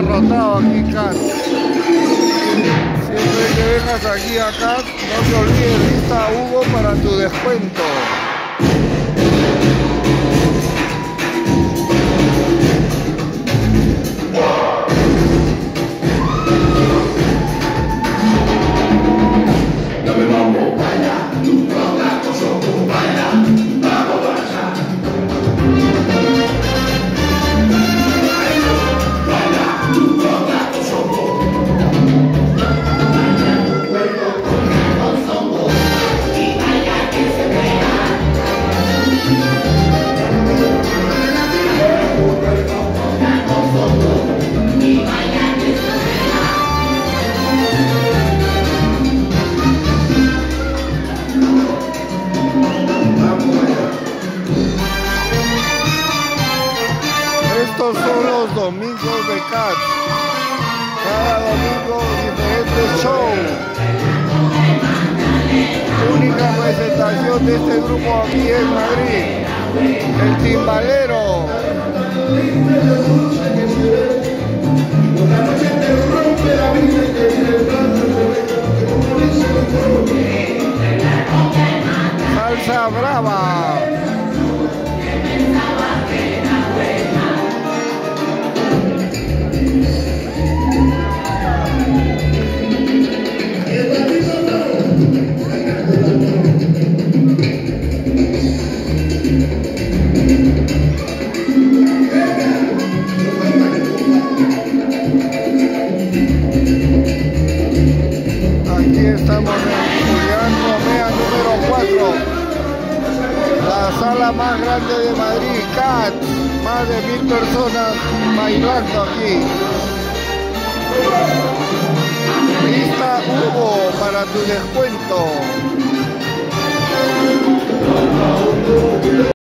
abarrotado aquí CAT. Siempre que vengas aquí a CAT, no te olvides, lista Hugo para tu descuento. Son los domingos de CAT. Cada domingo diferente show. Única presentación de este grupo aquí en Madrid. El timbalero. Salsa brava. Sala más grande de Madrid, CAT. Más de mil personas bailando aquí. Lista Hugo para tu descuento.